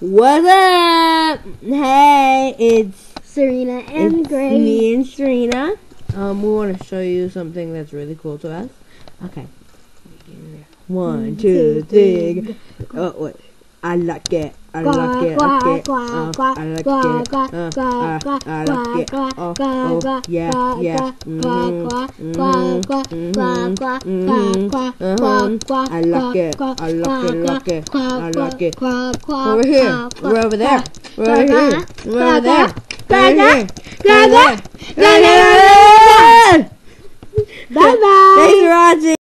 What's up? Hey, it's Serena and it's Gray. me and Serena. Um, we want to show you something that's really cool to us. Okay. One, two, three. Oh wait. I like it. I like it. Quack, Okay. quack, Uh, quack, I like it. quack, Uh, quack, uh, quack, I like it. Oh, oh, yeah, yeah. Mhm, mhm, mhm, mhm, quack, uh-huh. quack, quack, I like it. I like it, like it. I like it. Over here. We're over there. We're over here. We're over there. We're here. quack, We're over quack, there. quack, We're over there. Bye bye. Thanks for watching.